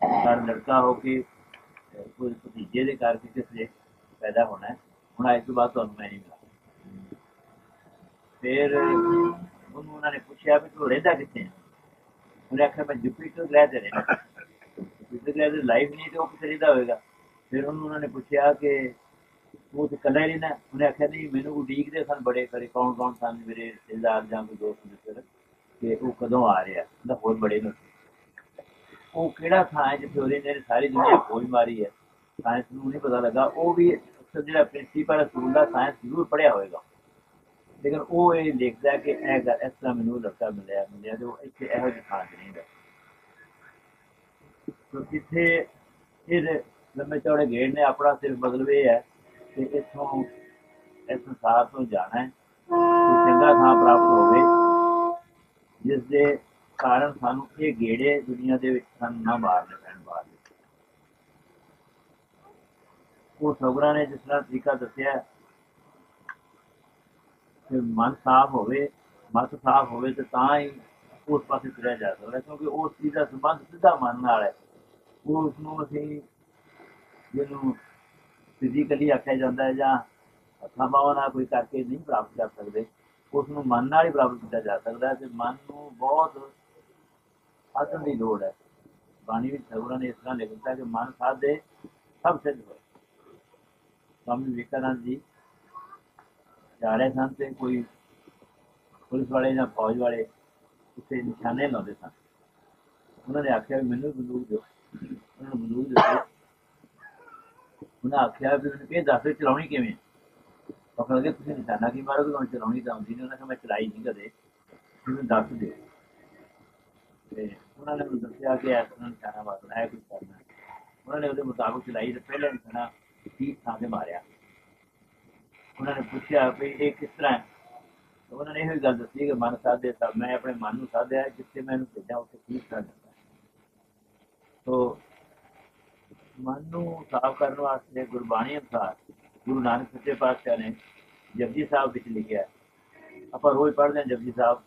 Speaker 1: ਸਰ ਲੜਕਾ ਹੋ ਕੇ ਕੋਈ ਭਤੀਜੇ ਦੇ ਕਰਕੇ ਕਿਸੇ ਪੈਦਾ ਹੋਣਾ ਹੈ ਹੁਣ ਅੱਜ ਤੋਂ ਬਾਅਦ ਤੁਹਾਨੂੰ ਮੈਂ ਨਹੀਂ ਮਿਲਾਂ ਫਿਰ ਉਹਨੂੰ ਉਹਨਾਂ ਨੇ ਪੁੱਛਿਆ ਵੀ ਤੂੰ ਰਹਿੰਦਾ ਕਿੱਥੇ ਹੈ ਉਹਨੇ ਆਖਿਆ ਮੈਂ ਜੁਪੀਟਰ ਗ੍ਰਹਿ ਤੇ ਰਹਿੰਦਾ ਜੁਪੀਟਰ ਗ੍ਰਹਿ ਤੇ ਲਾਈਫ ਨਹੀਂ ਤੇ ਉਹ ਕਿੱਥੇ ਰਹਿੰਦਾ ਹੋਵੇਗਾ ਫਿਰ ਉਹਨੂੰ ਉਹਨਾਂ ਨੇ ਪੁੱਛਿਆ ਕਿ ਉਹ ਤੇ ਇਕੱਲਾ ਹੀ ਰਹਿੰਦਾ ਉਹਨੇ ਆਖਿਆ ਨਹੀਂ ਮੈਨੂੰ ਉਡੀਕਦੇ ਸਨ ਬੜੇ ਸਾਰੇ ਕੌਣ ਕੌਣ ਸਨ ਮੇਰੇ ਰਿਸ਼ਤੇਦਾਰ ਜਾਂ ਕੋਈ ਦੋਸਤ ਮਿੱਤਰ ਕਿ ਉਹ ਕਦੋਂ ਆ ਰਿਹਾ ਉਹਦਾ ਹੋਰ ਬੜੇ ਨੇ ਉਹ ਕਿਹੜਾ ਥਾਂ ਹੈ ਜਿੱਥੇ ਉਹਦੇ ਨੇ ਸਾਰੀ ਦੁਨੀਆ ਖੋਜ ਮਾਰੀ ਹੈ ਸਾਇੰਸ ਨੂੰ ਨਹੀਂ ਪਤਾ ਲੱਗਾ ਉਹ ਵੀ ਅਕਸਰ ਜਿਹੜਾ ਪ੍ਰਿੰਸੀਪਲ ਸਕੂਲ ਦਾ ਸਾਇੰਸ ਜ਼ਰੂਰ ਪੜਿਆ ਹੋਵੇਗਾ ਲੇਕਿਨ ਉਹ ਇਹ ਲਿਖਦਾ ਕਿ ਇਹ ਗੱਲ ਇਸ ਤਰ੍ਹਾਂ ਮੈਨੂੰ ਲੱਗਾ ਮਿਲਿਆ ਮਿਲਿਆ ਤੇ ਉਹ ਇੱਥੇ ਇਹੋ ਜਿਹੀ ਥਾਂ ਤੇ ਨਹੀਂ ਦਾ ਤੋ ਇੱਥੇ ਇਹ ਲੰਮੇ ਚੌੜੇ ਗੇੜ ਨੇ, ਆਪਣਾ ਸਿਰਫ ਮਤਲਬ ਇਹ ਹੈ ਕਿ ਇੱਥੋਂ ਇਸ ਸੰਸਾਰ ਤੋਂ ਜਾਣਾ ਹੈ। ਚੰਗਾ ਥਾਂ ਪ੍ਰਾਪਤ ਹੋਵੇ ਜਿਸ ਦੇ ਕਾਰਨ ਸਾਨੂੰ ਇਹ ਗੇੜੇ ਦੁਨੀਆ ਦੇ ਵਿੱਚ ਸਾਨੂੰ ਨਾ ਮਾਰਨੇ ਪੈਣ ਬਾਅਦ ਉਹ ਸਬਰਾਂ ਨੇ ਜਿਸ ਤਰ੍ਹਾਂ ਤਰੀਕਾ ਦੱਸਿਆ, ਕਿ ਮਨ ਸਾਫ਼ ਹੋਵੇ, ਮਤ ਸਾਫ਼ ਹੋਵੇ ਤੇ ਤਾਂ ਹੀ ਉਸ ਪਾਸੇ ਤੁਰਿਆ ਜਾ ਸਕਦਾ ਕਿਉਂਕਿ ਉਸ ਚੀਜ਼ ਦਾ ਸੰਬੰਧ ਸਿੱਧਾ ਮਨ ਨਾਲ ਹੈ। ਉਹ ਉਸ ਨੂੰ ਅਸੀਂ ਜਿਹਨੂੰ ਫਿਜ਼ੀਕਲੀ ਆਖਿਆ ਜਾਂਦਾ ਹੈ ਜਾਂ ਹੱਥਾਂ ਕੋਈ ਕਰਕੇ ਨਹੀਂ ਪ੍ਰਾਪਤ ਕਰ ਸਕਦੇ ਉਸ ਨੂੰ ਮਨ ਨਾਲ ਹੀ ਪ੍ਰਾਪਤ ਕੀਤਾ ਜਾ ਸਕਦਾ ਹੈ ਤੇ ਮਨ ਨੂੰ ਬਹੁਤ ਸਾਧਨ ਦੀ ਲੋੜ ਹੈ। ਬਾਣੀ ਵਿੱਚ ਸਗੁਰਾਂ ਨੇ ਇਸ ਤਰ੍ਹਾਂ ਲਿਖ ਦਿੱਤਾ ਕਿ ਮਨ ਸਾਧੇ ਸਭ ਸਿੱਧ ਹੋਏ। ਸਵਾਮੀ ਵਿਵੇਕਾਨੰਦ ਜੀ ਜਾ ਰਹੇ ਸਨ ਤੇ ਕੋਈ ਪੁਲਿਸ ਵਾਲੇ ਜਾਂ ਫੌਜ ਵਾਲੇ ਉੱਤੇ ਨਿਸ਼ਾਨੇ ਲਾਉਂਦੇ ਸਨ। ਉਹਨਾਂ ਨੇ ਆਖਿਆ ਵੀ ਮੈਨੂੰ ਬੰਦੂਕ ਦਿਓ। ਉਹਨਾਂ ਨੂੰ ਬੰਦੂਕ ਦਿੱਤੀ। ਉਹਨਾਂ ਆਖਿਆ ਵੀ ਮੈਨੂੰ ਇਹ ਦੱਸ ਦਿਓ ਚਲਾਉਣੀ ਕਿਵੇਂ ਉਹ ਕਹਿੰਦੇ ਤੁਸੀਂ ਨਿਸ਼ਾਨਾ ਕੀ ਮਾਰੋਗੇ ਤੁਹਾਨੂੰ ਚਲਾਉਣੀ ਤਾਂ ਆਉਂਦੀ ਨਹੀਂ ਉਹਨਾਂ ਕਿਹਾ ਮੈਂ ਚਲਾਈ ਨਹੀਂ ਕਦੇ ਮੈਨੂੰ ਦੱਸ ਦਿਓ ਤੇ ਉਹਨਾਂ ਨੇ ਮੈਨੂੰ ਦੱਸਿਆ ਕਿ ਇਸ ਤਰ੍ਹਾਂ ਨਿਸ਼ਾਨਾ ਮਾਰਨਾ ਹੈ ਕੁਝ ਕਰਨਾ ਹੈ। ਉਹਨਾਂ ਨੇ ਉਹਦੇ ਮੁਤਾਬਕ ਚਲਾਈ ਤੇ ਪਹਿਲੇ ਨਿਸ਼ਾਨਾ ਠੀਕ ਥਾਂ ਤੇ ਮਾਰਿਆ ਉਹਨਾਂ ਨੇ ਪੁੱਛਿਆ ਵੀ ਇਹ ਕਿਸ ਤਰ੍ਹਾਂ ਹੈ ਤਾਂ ਉਹਨਾਂ ਨੇ ਇਹੋ ਹੀ ਗੱਲ ਦੱਸੀ ਕਿ ਮਨ ਸਾਧੇ ਸਭ ਮੈਂ ਆਪਣੇ ਮਨ ਨੂੰ ਸਾਧਿਆ ਜਿੱਥੇ ਮੈਂ ਇਹਨੂੰ ਭੇਜਾਂ ਉੱਥੇ ਠੀਕ ਤਰ੍ਹਾਂ ਜਾਂਦਾ ਤੋ ਮਨ ਨੂੰ ਸਾਫ਼ ਕਰਨ ਵਾਸਤੇ ਗੁਰਬਾਣੀ ਅਨੁਸਾਰ ਗੁਰੂ ਨਾਨਕ ਸੱਚੇ ਪਾਤਸ਼ਾਹ ਨੇ ਜਪਜੀ ਸਾਹਿਬ ਵਿੱਚ ਲਿਖਿਆ ਆਪਾਂ ਰੋਜ਼ ਪੜ੍ਹਦੇ ਹਾਂ ਜਪਜੀ ਸਾਹਿਬ।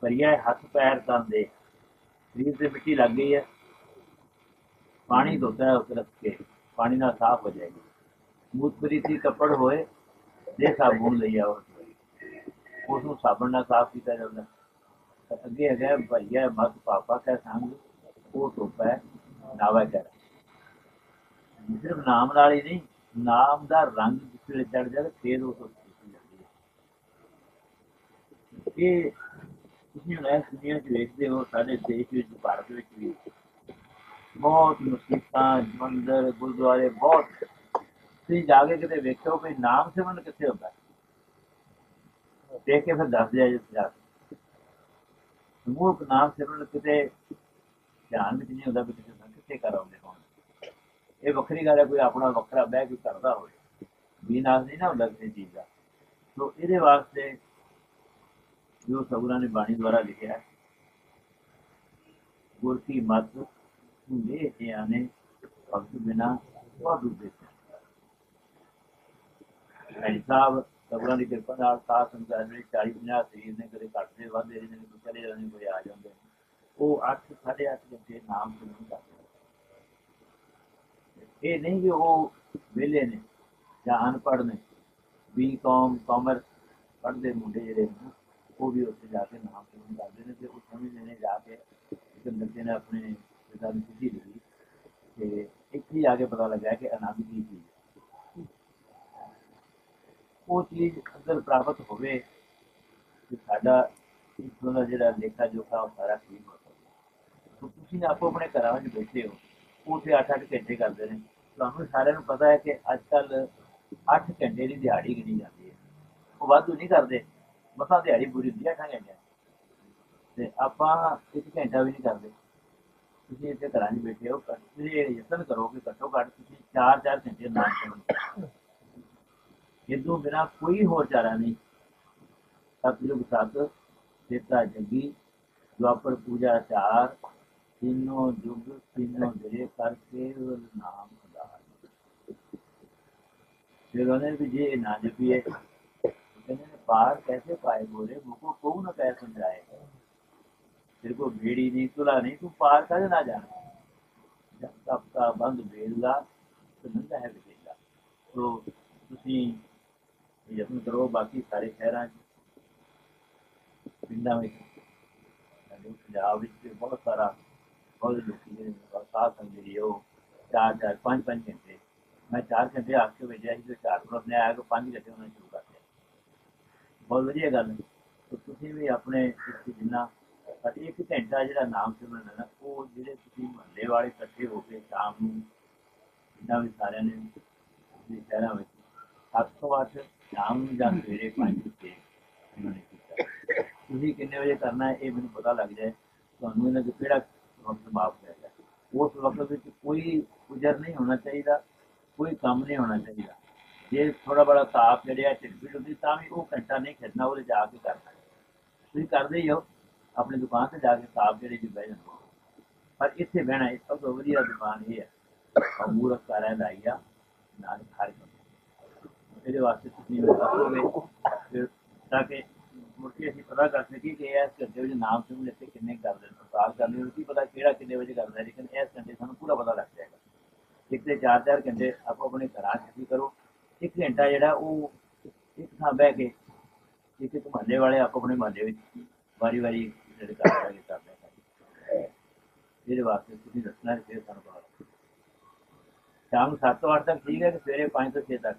Speaker 1: ਪਰਿਆ ਹੱਥ ਪੈਰ ਦੰਦੇ ਸਰੀਰ ਤੇ ਮਿੱਟੀ ਲੱਗ ਗਈ ਹੈ। ਪਾਣੀ ਧੋਤਾ ਹੈ ਉਸ ਰਸ ਕੇ, ਪਾਣੀ ਨਾਲ ਸਾਫ਼ ਹੋ ਜਾਏਗੀ। ਮੂਤਪਰੀ ਸੀ ਕੱਪੜ ਹੋਏ ਦੇ ਸਾਬੂਨ ਲਈ ਆਓ। ਉਸ ਨੂੰ ਸਾਬਣ ਨਾਲ ਸਾਫ਼ ਕੀਤਾ ਜਾਂਦਾ। ਹੈ। ਤਾਂ ਅੱਗੇ ਹੈਗਾ ਭਈਆ ਮਤ ਪਾਪਾ ਕਾ ਸੰਗ ਉਹ ਟੋਪਾ ਹੈ ਨਾਵਾ ਕਰ ਸਿਰਫ ਨਾਮ ਨਾਲ ਹੀ ਨਹੀਂ ਨਾਮ ਦਾ ਰੰਗ ਜਿਸ ਵੇਲੇ ਚੜ ਜਾਵੇ ਫੇਰ ਉਹ ਤੋਂ ਕੀਤੀ ਜਾਂਦੀ ਹੈ ਇਹ ਤੁਸੀਂ ਹੁਣ ਇਸ ਦੁਨੀਆ 'ਚ ਵੇਖਦੇ ਹੋ ਸਾਡੇ ਦੇਸ਼ ਵਿੱਚ ਭਾਰਤ ਵਿੱਚ ਵੀ ਬਹੁਤ ਮੁਸੀਬਤਾਂ ਮੰਦਰ ਗੁਰਦੁਆਰੇ ਬਹੁਤ ਤੁਸੀਂ ਜਾ ਕੇ ਕਿਤੇ ਵੇਖੋ ਕੋਈ ਨਾਮ ਸਿਮਰਨ ਕਿੱਥੇ ਹੁੰਦਾ ਹੈ? ਦੇਖ ਕੇ ਫਿਰ ਦੱਸ ਦਿਆ ਜੀ ਜਾ ਕੇ। ਸਮੂਹ ਨਾਮ ਸਿਮਰਨ ਕਿਤੇ ਧਿਆਨ ਵਿੱਚ ਨਹੀਂ ਹੁੰਦਾ ਵੀ ਕਿਸੇ ਦਾ ਕਿੱਥੇ ਕਰਾਉਂਦੇ ਹੋਣ। ਇਹ ਵੱਖਰੀ ਗੱਲ ਹੈ, ਕੋਈ ਆਪਣਾ ਵੱਖਰਾ ਬਹਿ ਕੇ ਕਰਦਾ ਹੋਵੇ। ਵੀ ਨਾਮ ਨਹੀਂ ਨਾ ਹੁੰਦਾ ਕਿਸੇ ਚੀਜ਼ ਦਾ। ਸੋ ਇਹਦੇ ਵਾਸਤੇ ਜੋ ਸਗੁਰਾਂ ਨੇ ਬਾਣੀ ਦੁਆਰਾ ਲਿਖਿਆ ਹੈ ਗੁਰ ਕੀ ਮਤ ਲੈ ਧਿਆਨੇ ਭਗਤ ਬਿਨਾ ਵਾਧੂ ਦੇ ਸਾਹਿਬ ਸਗੁਰਾਂ ਦੀ ਕਿਰਪਾ ਨਾਲ ਸਾਧ ਸੰਗਤ ਦੇ 40 50 ਸਰੀਰ ਨੇ ਕਦੇ ਘੱਟਦੇ ਵੱਧਦੇ ਨੇ ਕੋਈ ਚਲੇ ਜਾਂਦੇ ਨੇ, ਕੋਈ ਆ ਜਾਂਦੇ ਨੇ। ਉਹ 8 8.5 ਘੰਟੇ ਨਾਮ ਸੁਣਨ ਕਰਦੇ ਨੇ। ਇਹ ਨਹੀਂ ਕਿ ਉਹ ਵਿਹਲੇ ਨੇ ਜਾਂ ਅਨਪੜ੍ਹ ਨੇ ਬੀ ਕਾਮ ਕਾਮਰਸ ਪੜ੍ਹਦੇ ਮੁੰਡੇ ਜਿਹੜੇ ਨੇ ਉਹ ਵੀ ਉੱਥੇ ਜਾ ਕੇ ਨਾਮ ਸੁਣਨ ਕਰਦੇ ਨੇ ਤੇ ਉਹ ਸਮਝਦੇ ਨੇ ਜਾ ਕੇ ਇੱਕ ਬੱਚੇ ਨੇ ਆਪਣੇ ਪਿਤਾ ਨੂੰ ਸਿੱਧੀ ਲਈ ਤੇ ਇੱਥੇ ਹੀ ਆ ਕੇ ਪਤਾ ਲੱਗਾ ਕਿ ਆਨੰਦ ਕੀ ਚੀਜ਼ ਹੈ ਉਹ ਚੀਜ਼ ਅੰਦਰ ਪ੍ਰਾਪਤ ਹੋਵੇ ਕਿ ਸਾਡਾ ਇੱਥੋਂ ਦਾ ਜਿਹੜਾ ਲੇਖਾ ਜੋਖਾ ਉਹ ਸਾਰਾ ਠੀਕ ਹੋ ਸਕਦਾ। ਤਾਂ ਤੁਸੀਂ ਆਪੋ ਆਪਣੇ ਘਰਾਂ ਵਿੱਚ ਬੈਠੇ ਹੋ ਉੱਥੇ 8-8 ਘੰਟੇ ਕਰਦੇ ਨੇ। ਤੁਹਾਨੂੰ ਸਾਰਿਆਂ ਨੂੰ ਪਤਾ ਹੈ ਕਿ ਅੱਜ ਕੱਲ 8 ਘੰਟੇ ਦੀ ਦਿਹਾੜੀ ਗਿਣੀ ਜਾਂਦੀ ਹੈ। ਉਹ ਵਾਧੂ ਨਹੀਂ ਕਰਦੇ, ਮਸਾਂ ਦਿਹਾੜੀ ਪੂਰੀ ਹੁੰਦੀ ਹੈ 8 ਘੰਟੇ ਤੇ ਆਪਾਂ ਇੱਕ ਘੰਟਾ ਵੀ ਨਹੀਂ ਕਰਦੇ। ਤੁਸੀਂ ਇੱਥੇ ਘਰਾਂ 'ਚ ਬੈਠੇ ਹੋ ਤੁਸੀਂ ਇਹ ਯਤਨ ਕਰੋ ਕਿ ਘੱਟੋ ਘੱਟ ਤੁਸੀਂ 4-4 ਘੰਟੇ ਨਾਮ ਸੁਣੋ। ਇਦੋਂ ਬਿਨਾ ਕੋਈ ਹੋਰ ਚਾਰਾ ਨਹੀਂ ਸਤਿਯੁਗ ਸਤ ਚੇਤਾ ਜਗੀ ਦੁਆਪਰ ਪੂਜਾ ਚਾਰ ਤਿੰਨੋਂ ਯੁਗ ਤਿੰਨੋਂ ਜਿਹੜੇ ਕਰ ਕੇਵਲ ਨਾਮ ਆਧਾਰ ਫਿਰ ਉਹਨੇ ਵੀ ਜੇ ਇਹ ਨਾ ਜਪੀਏ ਕਹਿੰਦੇ ਨੇ ਪਾਰ कैसे पाए बोले मुझको कौन न कह समझाए तेरे को भेड़ी नहीं तुला नहीं तू पार कर ना जाना जब तक का बंद बेड़ला तो नंगा है बेड़ला तो ਤੁਸੀਂ ਯਤਨ ਕਰੋ ਬਾਕੀ ਸਾਰੇ ਸ਼ਹਿਰਾਂ 'ਚ ਪਿੰਡਾਂ ਵਿੱਚ ਸਾਡੇ ਪੰਜਾਬ ਵਿੱਚ ਤੇ ਬਹੁਤ ਸਾਰਾ ਬਹੁਤ ਲੋਕੀ ਜਿਹੜੇ ਸਾਧ ਸੰਗਤ ਜਿਹੜੀ ਉਹ ਚਾਰ ਚਾਰ ਪੰਜ ਪੰਜ ਘੰਟੇ ਮੈਂ ਚਾਰ ਘੰਟੇ ਆ ਕੇ ਭੇਜਿਆ ਸੀ ਤੇ ਚਾਰ ਨੂੰ ਆਪਣੇ ਆਇਆ ਕਿ ਪੰਜ ਘੰਟੇ ਉਹਨਾਂ ਸ਼ੁਰੂ ਕਰ ਦਿੱਤੇ ਬਹੁਤ ਵਧੀਆ ਗੱਲ ਹੈ ਤੇ ਤੁਸੀਂ ਵੀ ਆਪਣੇ ਇੱਥੇ ਜਿੰਨਾ ਪਰ ਇੱਕ ਘੰਟਾ ਜਿਹੜਾ ਨਾਮ ਸਿਮਰਨ ਹੈ ਨਾ ਉਹ ਜਿਹੜੇ ਤੁਸੀਂ ਮਹੱਲੇ ਵਾਲੇ ਇਕੱਠੇ ਹੋ ਕੇ ਸ਼ਾਮ ਨੂੰ ਜਿੰਨਾ ਵੀ ਸਾਰਿਆਂ ਨੇ ਆਪਣੇ ਸ਼ਹਿਰਾਂ ਵਿੱਚ ਸੱਤ ਤੋਂ ਅੱਠ ਸ਼ਾਮ ਨੂੰ ਜਾਂ ਸਵੇਰੇ ਪੰਜ ਵਜੇ ਉਹਨਾਂ ਨੇ ਕੀਤਾ ਤੁਸੀਂ ਕਿੰਨੇ ਵਜੇ ਕਰਨਾ ਹੈ ਇਹ ਮੈਨੂੰ ਪਤਾ ਲੱਗ ਜਾਏ ਤੁਹਾਨੂੰ ਇਹਨਾਂ ਦਾ ਕਿਹੜਾ ਵਕਤ ਮਾਫ ਕਰਦਾ ਉਸ ਵਕਤ ਵਿੱਚ ਕੋਈ ਉਜਰ ਨਹੀਂ ਹੋਣਾ ਚਾਹੀਦਾ ਕੋਈ ਕੰਮ ਨਹੀਂ ਹੋਣਾ ਚਾਹੀਦਾ ਜੇ ਥੋੜਾ ਬੜਾ ਤਾਪ ਜਿਹੜਿਆ ਚਿੜਪਿੜ ਹੁੰਦੀ ਤਾਂ ਵੀ ਉਹ ਘੰਟਾ ਨਹੀਂ ਖਿੱਚਣਾ ਉਹਦੇ ਜਾ ਕੇ ਕਰਨਾ ਤੁਸੀਂ ਕਰਦੇ ਹੀ ਹੋ ਆਪਣੀ ਦੁਕਾਨ ਤੇ ਜਾ ਕੇ ਤਾਪ ਜਿਹੜੇ ਚ ਬਹਿ ਜਾਂਦੇ ਹੋ। ਪਰ ਇੱਥੇ ਬਹਿਣਾ ਇਹ ਸਭ ਤੋਂ ਵਧੀਆ ਦੁਕਾਨ ਇਹ ਹੈ ਮੂਰਖ ਕਰਾਂ ਲਾਈਆ ਨਾਲ ਹਰ ਕੰਮ ਇਹਦੇ ਵਾਸਤੇ ਤੁਸੀਂ ਮੈਨੂੰ ਦੱਸੋਗੇ ਤਾਂ ਕਿ ਮੁੜ ਕੇ ਅਸੀਂ ਪਤਾ ਕਰ ਸਕੀਏ ਕਿ ਇਸ ਘੰਟੇ ਵਿੱਚ ਨਾਮ ਸਿੰਘ ਇੱਥੇ ਕਿੰਨੇ ਕਰਦੇ ਨੇ ਪ੍ਰਸਾਦ ਕਰਦੇ ਨੂੰ ਕੀ ਪਤਾ ਕਿਹੜਾ ਕਿੰਨੇ ਵਜੇ ਕਰਦਾ ਹੈ, ਲੇਕਿਨ ਇਸ ਘੰਟੇ ਸਾਨੂੰ ਪੂਰਾ ਪਤਾ ਲੱਗ ਜਾਏਗਾ। ਇੱਕ ਤੇ ਚਾਰ ਚਾਰ ਘੰਟੇ ਆਪੋ ਆਪਣੇ ਘਰਾਂ 'ਚ ਵੀ ਕਰੋ, ਇੱਕ ਘੰਟਾ ਜਿਹੜਾ ਉਹ ਇੱਕ ਥਾਂ ਬਹਿ ਕੇ ਇੱਕ ਇੱਕ ਮਹੱਲੇ ਵਾਲੇ ਆਪੋ ਆਪਣੇ ਮਹੱਲੇ ਵਿੱਚ ਵਾਰੀ ਵਾਰੀ ਜਿਹੜੇ ਕਰ ਰਹੇ ਕਰਦੇ ਨੇ। ਇਹਦੇ ਵਾਸਤੇ ਤੁਸੀਂ ਦੱਸਣਾ ਹੈ ਫਿਰ ਸਾਨੂੰ ਪਤਾ ਸ਼ਾਮ ਨੂੰ 7 ਤੋਂ 8 ਤੱਕ ਠੀਕ ਹੈ ਕਿ ਸਵੇਰੇ 5 ਤੋਂ 6 ਤੱਕ?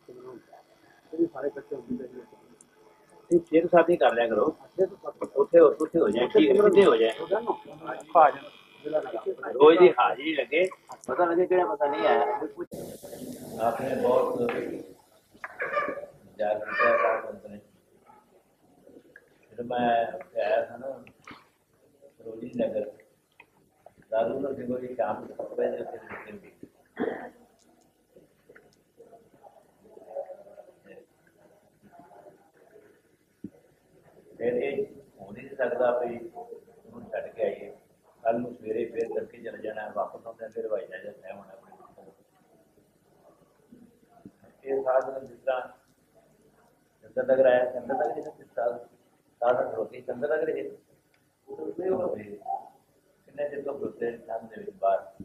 Speaker 1: ਹੈ
Speaker 2: ਇਹ ਸਾਰੇ ਇਕੱਠੇ ਹੁੰਦੇ ਨੇ
Speaker 1: ਤੁਸੀਂ 6 ਤੋਂ 7 ਹੀ ਕਰ ਲਿਆ ਕਰੋ ਉੱਥੇ ਉੱਥੇ ਹੋ ਜਾਏ ਠੀਕ ਹੈ ਕਿਤੇ ਹੋ ਜਾਏ
Speaker 2: ਆ ਜਾਣਾ
Speaker 1: ਰੋਜ਼ ਦੀ ਹਾਜ਼ਰੀ ਲੱਗੇ ਪਤਾ ਲੱਗੇ ਕਿਹੜਾ ਪਤਾ ਨਹੀਂ ਆਇਆ आपने बहुत जागरूकता का कंपनी फिर मैं आया था ना ਚੋਰੀ ਨਗਰ ਦਾਰੂ ਨੂੰ ਸਿੰਘੋ ਜੀ ਫਿਰ ਇਹ ਹੋ ਨਹੀਂ ਸਕਦਾ ਵੀ ਉਹਨੂੰ ਛੱਡ ਕੇ ਆਈਏ ਕੱਲ ਨੂੰ ਸਵੇਰੇ ਫਿਰ ਤੜਕੇ ਚਲੇ ਜਾਣਾ ਹੈ, ਵਾਪਸ ਆਉਂਦੇ ਫਿਰ ਹਵਾਈ ਜਹਾਜ਼ ਤੇ ਹੋਣਾ ਆਪਣੇ ਇਹ ਸਾਧਨ ਜਿਸ ਤਰ੍ਹਾਂ ਚੰਦਰ ਨਗਰ ਆਇਆ ਚੰਦਰ ਨਗਰ ਜਿਹਨੇ ਸਾਧ ਸਾਧਨ ਰੋਕੀ ਚੰਦਰ ਨਗਰ ਜੀ ਕਿੰਨੇ ਚਿਰ ਤੋਂ ਬੁੱਤੇ ਚੰਦ ਦੇ ਵਿੱਚ ਬਾਹਰ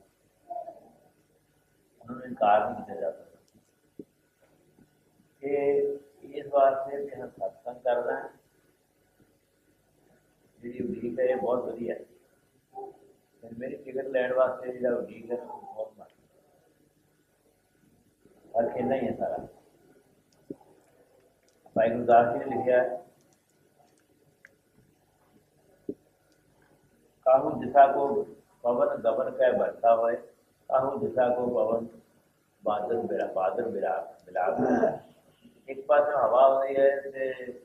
Speaker 1: ਉਹਨਾਂ ਨੂੰ ਇਨਕਾਰ ਨਹੀਂ ਕੀਤਾ ਜਾ ਸਕਦਾ ਇਹ ਇਸ ਵਾਸਤੇ ਕਿ ਹਮ ਸਤਸੰਗ ਕਰਨਾ ਹੈ ਜਿਹੜੀ ਉਡੀਕ ਹੈ ਇਹ ਬਹੁਤ ਵਧੀਆ ਹੈ ਤੇ ਮੇਰੀ ਟਿਕਟ ਲੈਣ ਵਾਸਤੇ ਜਿਹੜਾ ਉਡੀਕ ਹੈ ਉਹ ਬਹੁਤ ਮਾੜਾ ਫਰਕ ਇੰਨਾ ਹੀ ਹੈ ਸਾਰਾ ਭਾਈ ਗੁਰਦਾਸ ਜੀ ਨੇ ਲਿਖਿਆ ਹੈ काहू दिशा को पवन गवन कह बढ़ता हुए काहू दिशा को पवन बादल बिरा बादल बिरा बिलाप एक पास हवा होती है ते बारिश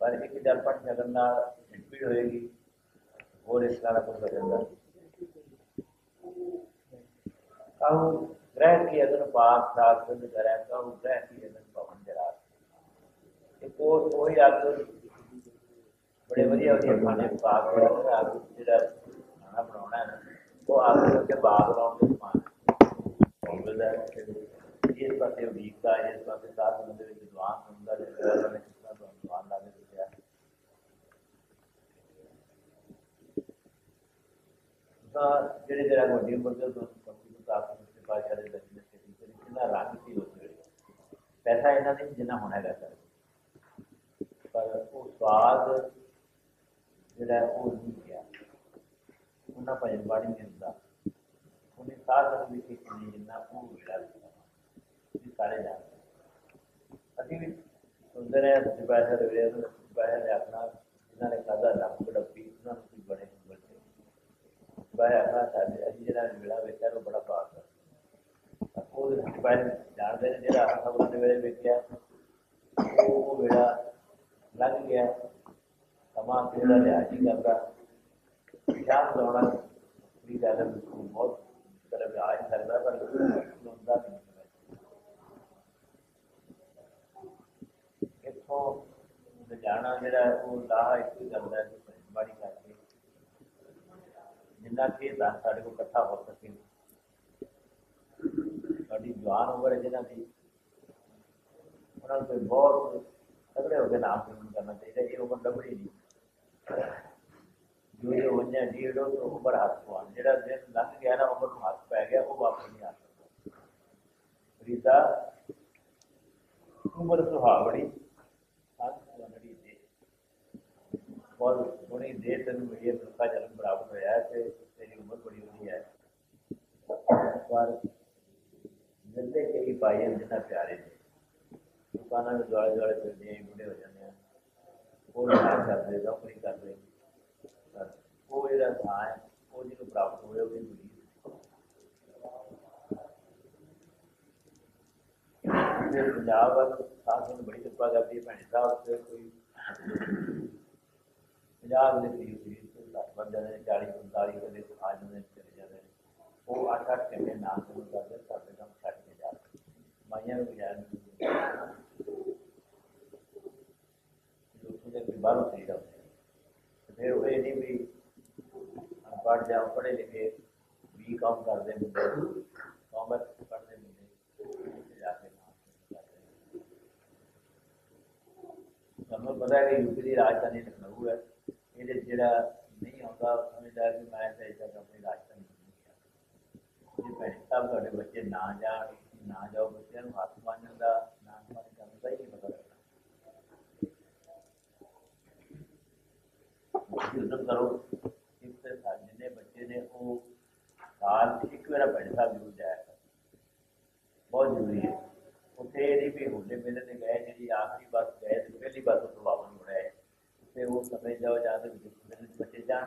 Speaker 1: पर एक हज़ार पाँच हज़ार गंदा भीड़ होएगी, और इस सारा कुछ बदलता कहु ग्रह की अगर पाप दाग सुन करे कहु ग्रह की अगर पवन जरा को। वही अग बड़े वजिया वजिए खाने पाक बनाऊँगा अग जो खाना बनाना है ना, वो अग के बाग लाने के समान कांग्रेस है इस वीक का इस पासे साथ बंदे विद्वान होंगे, जिस ਤਾਂ ਜਿਹੜੇ ਜਿਹੜਾ ਵੱਡੀ ਉਮਰ ਦੇ ਤੋਂ ਕੰਪਿਊਟਰ ਪ੍ਰਾਪਤ ਦੇ ਬਾਅਦ ਜਿਹੜੇ ਦਰਜਨ ਦੇ ਟੀਚਰ ਕਿੰਨਾ ਰੰਗ ਸੀ ਉਸ ਵੇਲੇ ਪੈਸਾ ਇਹਨਾਂ ਦੇ ਜਿੰਨਾ ਹੋਣਾ ਹੈਗਾ ਸਰ ਪਰ ਉਹ ਸਵਾਦ ਜਿਹੜਾ ਉਹ ਨਹੀਂ ਗਿਆ ਉਹਨਾਂ ਭਜਨ ਬਾਣੀ ਨਹੀਂ ਹੁੰਦਾ ਉਹਨੇ ਸਾਧਨ ਵਿੱਚ ਇੱਕ ਨਹੀਂ ਜਿੰਨਾ ਉਹ ਮਿਲਿਆ ਇਹ ਸਾਰੇ ਜਾਣਦੇ ਅਸੀਂ ਵੀ ਸੁਣਦੇ ਰਹੇ ਸੱਚੇ ਪਾਤਸ਼ਾਹ ਦੇ ਵੇਲੇ ਉਹਨਾਂ ਸੱਚੇ ਪਾਤਸ਼ਾਹ ਨੇ ਆਪਣਾ ਜਿਨ੍ਹਾਂ ਨੇ ਖਾਦਾ ਨਮਕ ਡੱਬੀ ਬਾਇਆ ਆਪਣਾ ਸਾਡੇ ਅਸੀਂ ਜਿਹੜਾ ਵੇਲਾ ਵੇਖਿਆ ਉਹ ਬੜਾ ਪਾਸ ਹੈ ਉਹ ਸੱਚੇ ਪਾਤਸ਼ਾਹ ਜਾਣਦੇ ਨੇ ਜਿਹੜਾ ਆਪਾਂ ਉਹਨਾਂ ਦੇ ਵੇਲੇ ਵੇਖਿਆ ਉਹ ਉਹ ਵੇਲਾ ਲੰਘ ਗਿਆ ਸਮਾਂ ਜਿਹੜਾ ਲਿਆ ਜੀ ਕਰਦਾ ਸ਼ਾਮ ਦੌੜਾ ਵੀ ਗੱਲ ਬਹੁਤ ਤਰ੍ਹਾਂ ਆ ਨਹੀਂ ਸਕਦਾ ਪਰ ਹੁੰਦਾ ਨਹੀਂ ਇੱਥੋਂ ਜਾਣਾ ਜਿਹੜਾ ਉਹ ਲਾਹਾ ਇੱਕ ਹੀ ਗੱਲ ਹੈ ਕਿ ਬਾੜੀ ਕਰਕੇ ਜਿੰਨਾ ਕਿ ਸਾਡੇ ਕੋਲ ਇਕੱਠਾ ਹੋ ਸਕੇ। ਸਾਡੀ ਜਵਾਨ ਉਮਰ ਹੈ ਜਿਹਨਾਂ ਦੀ। ਉਹਨਾਂ ਨੂੰ ਬਹੁਤ ਤਗੜੇ ਹੋ ਕੇ ਨਾਮ ਸਿਮਰਨ ਕਰਨਾ ਚਾਹੀਦਾ, ਇਹ ਉਮਰ ਲੱਭਣੀ ਨਹੀਂ। ਜੋ ਜੋ ਵੰਜਾ ਜੀੜੋ ਤੋਂ ਉਮਰ ਹੱਥ ਪਵਾਨ ਜਿਹੜਾ ਦਿਨ ਲੰਘ ਗਿਆ ਨਾ, ਉਮਰ ਨੂੰ ਹੱਥ ਪੈ ਗਿਆ, ਉਹ ਵਾਪਸ ਨਹੀਂ ਆ ਸਕਦਾ। ਰੀਤਾ ਉਮਰ ਸੁਹਾਵਣੀ ਸੰਤ ਬਹੁਤ ਸੋਹਣੀ ਦੇ ਤੈਨੂੰ ਮਿਲੀ ਦੁੱਖਾ ਜਨਮ ਪ੍ਰਾਪਤ ਹੋਇਆ ਹੈ ਤੇ ਤੇਰੀ ਉਮਰ ਬੜੀ ਵਧੀਆ ਹੈ ਪਰ ਜਿੰਦੇ ਕਈ ਪਾਏ ਹਨ ਜਿੰਨਾ ਪਿਆਰੇ ਨੇ ਦੁਕਾਨਾਂ ਦੇ ਦੁਆਲੇ ਦੁਆਲੇ ਫਿਰਦੇ ਆਂ ਬੁੱਢੇ ਹੋ ਜਾਂਦੇ ਆ ਉਹ ਨਾ ਕਰਦੇ ਨੌਕਰੀ ਕਰਦੇ ਪਰ ਉਹ ਜਿਹੜਾ ਥਾਂ ਹੈ ਉਹ ਜਿਹਨੂੰ ਪ੍ਰਾਪਤ ਹੋਇਆ ਉਹ ਮਿਲੀ ਤੇ ਪੰਜਾਬ ਵੱਲ ਸਾਧ ਨੂੰ ਬੜੀ ਕਿਰਪਾ ਕਰਦੀ ਹੈ ਭੈਣ ਸਾਹਿਬ ਤੇ ਕੋਈ याद रहे धीरे धीरे तो लगभग तो आज में चले जा रहे वो नाम से बता रहे जा रहे भी फिर वही नहीं भी पढ़े लिखे भी कॉम कर दे मुझे। मुझे जाके हमें पता है कि यूपी की राजधानी लखनऊ है। ਇਹਦੇ 'ਚ ਜਿਹੜਾ ਨਹੀਂ ਆਉਂਦਾ ਉਹ ਸਮਝਦਾ ਕਿ ਮੈਂ ਤਾਂ ਇੱਦਾਂ ਆਪਣੀ ਰਾਜਧਾਨੀ ਨਹੀਂ ਜੇ ਭੈਣ ਸਾਹਿਬ ਤੁਹਾਡੇ ਬੱਚੇ ਨਾ ਜਾਣ ਨਾ ਜਾਓ ਬੱਚਿਆਂ ਨੂੰ ਹੱਥ ਬੰਨ੍ਹਣ ਦਾ ਨਾ ਮਾਰੇ ਕਰਨ ਦਾ ਹੀ ਨਹੀਂ ਪਤਾ ਲੱਗਦਾ ਯਤਨ ਕਰੋ ਇਸ ਤੇ ਸਾਡੇ ਜਿੰਨੇ ਬੱਚੇ ਨੇ ਉਹ ਸਾਲ 'ਚ ਇੱਕ ਵਾਰ ਪਿੰਡ ਸਾਹਿਬ ਜ਼ਰੂਰ ਜਾਇਆ ਕਰੋ। ਬਹੁਤ ਜ਼ਰੂਰੀ ਹੈ ਉੱਥੇ ਇਹਦੀ ਵੀ ਹੋਲੇ ਮੇਲੇ ਤੇ ਗਏ ਜਿਹੜੀ ਆਖਰੀ ਬੱਸ ਗਏ ਤੇ ਪਹਿਲੀ ਬੱਸ ਤੋਂ ਵਾਪਸ ਮੁੜ ਆਏ ਤੇ ਉਹ ਸਮੇਂ ਜਾਓ ਜਾਂ ਤੇ ਵਿੱਚ ਬੱਚੇ ਜਾਣ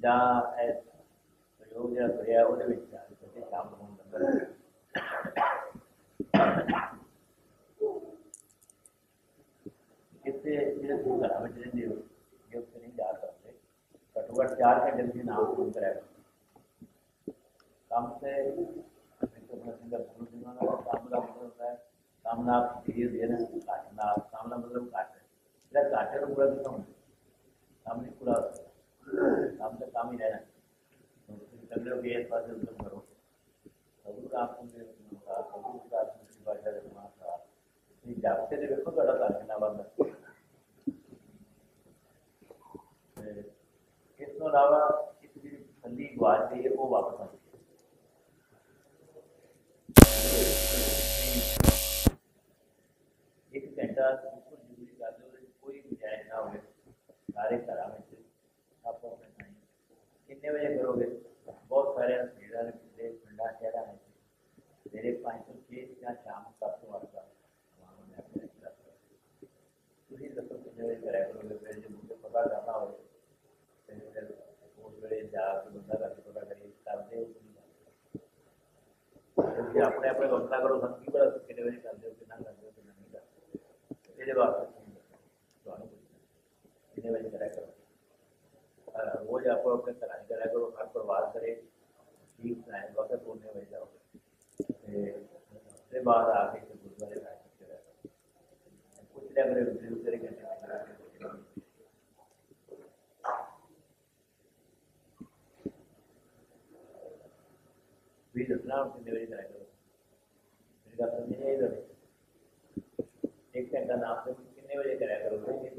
Speaker 1: ਜਾਂ ਇਹ ਪ੍ਰਯੋਗ ਜਿਹੜਾ ਕਰਿਆ ਉਹਦੇ ਵਿੱਚ ਜਾ ਕੇ ਬੱਚੇ ਸ਼ਾਮਲ ਹੋਣ ਲੱਗੇ ਕਿਤੇ ਜਿਹੜੇ ਤੁਸੀਂ ਘਰਾਂ ਵਿੱਚ ਰਹਿੰਦੇ ਹੋ ਜੇ ਉੱਥੇ ਨਹੀਂ ਜਾ ਸਕਦੇ ਘੱਟੋ ਘੱਟ ਚਾਰ ਘੰਟੇ ਤੁਸੀਂ ਨਾਮ ਸੁਣ ਕਰਿਆ ਕਰੋ ਕੰਮ ਤੇ ਇੱਕ ਆਪਣਾ ਸਿੰਗਰ ਸੁਣ ਜਿਨ੍ਹਾਂ ਦਾ ਕੰਮ ਦਾ ਮਤਲਬ ਹੁੰਦਾ ਹੈ ਕੰਮ ਨਾਲ ਧੀਰੇ ਧੀਰੇ ਹੀ ਰਹਿਣਾ ਤੁਸੀਂ ਕਹਿੰਦੇ ਹੋ ਕਿ ਇਸ ਪਾਸੇ ਉਦਮ ਕਰੋ ਸਭ ਕੰਮ ਹੁੰਦੇ ਹੋ ਸਭ ਦਾ ਤੁਸੀਂ ਬਾਜਾ ਦੇ ਮਾਸਾ ਤੁਸੀਂ ਜਾਪਤੇ ਦੇ ਵੇਖੋ ਤੁਹਾਡਾ ਘਰ ਕਿੰਨਾ ਵੱਧਦਾ ਤੇ ਇਸ ਤੋਂ ਇਲਾਵਾ ਇੱਕ ਜਿਹੜੀ ਥੱਲੀ ਗਵਾਚ ਗਈ ਹੈ ਉਹ ਵਾਪਸ ਆਉਂਦੀ ਹੈ ਇੱਕ ਘੰਟਾ सारे घर सब किन्ने बजे करोगे? बहुत सारे मेरा पिछले पिंड शहर में मेरे पाँच तो सौ छे या शाम सात सौ अठ का समान होने तुम्हें दसो कि करा करोगे? फिर जो मुझे पता करना हो, फिर उस वे जा बंदा घर पता करिए करते हो। अपने अपने करो सब की बजे करते हो कि कर हो कि नहीं करते ये वास्ते कितने बजे करा करो? जो आपको अपने कराने करा करो, आप प्रवास करे। ठीक ना है वक्त पूर्ण बजे जाओ। फिर बाद आके गुरुद्वारे प्राइवेट करा करो कुछ टाइम गुरुद्वारे करने भी रखना और कितने बजे जाया करो। मेरे का तो नहीं इधर। एक घंटा नाम से कितने बजे कराया
Speaker 2: करोगे?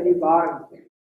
Speaker 2: any barn